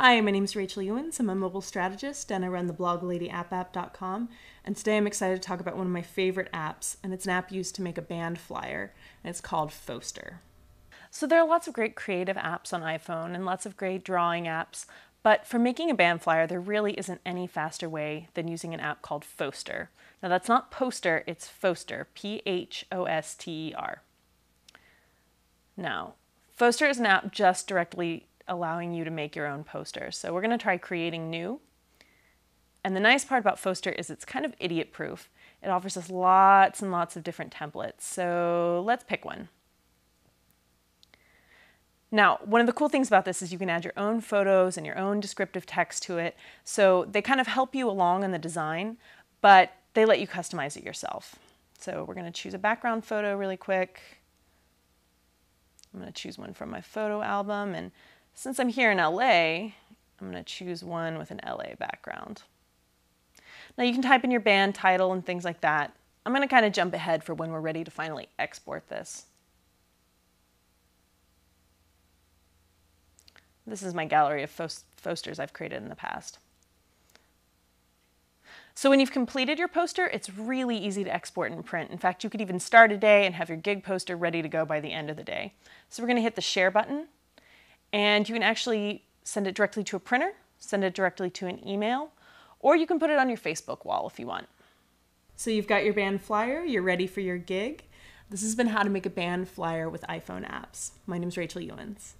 Hi, my name is Rachel Ewens. I'm a mobile strategist and I run the blog ladyapp.com. And today I'm excited to talk about one of my favorite apps, and it's an app used to make a band flyer, and it's called Phoster. So there are lots of great creative apps on iPhone and lots of great drawing apps, but for making a band flyer, there really isn't any faster way than using an app called Phoster. Now that's not poster, it's Phoster, P H O S T E R. Now, Phoster is an app just directly allowing you to make your own posters. So we're going to try creating new. And the nice part about Phoster is it's kind of idiot proof. It offers us lots and lots of different templates. So let's pick one. Now, one of the cool things about this is you can add your own photos and your own descriptive text to it. So they kind of help you along in the design, but they let you customize it yourself. So we're going to choose a background photo really quick. I'm going to choose one from my photo album and since I'm here in LA, I'm going to choose one with an LA background. Now you can type in your band title and things like that. I'm going to kind of jump ahead for when we're ready to finally export this. This is my gallery of posters I've created in the past. So when you've completed your poster, it's really easy to export and print. In fact, you could even start a day and have your gig poster ready to go by the end of the day. So we're going to hit the share button and you can actually send it directly to a printer, send it directly to an email, or you can put it on your Facebook wall if you want. So you've got your band flyer, you're ready for your gig. This has been how to make a band flyer with iPhone apps. My name is Rachel Ewens.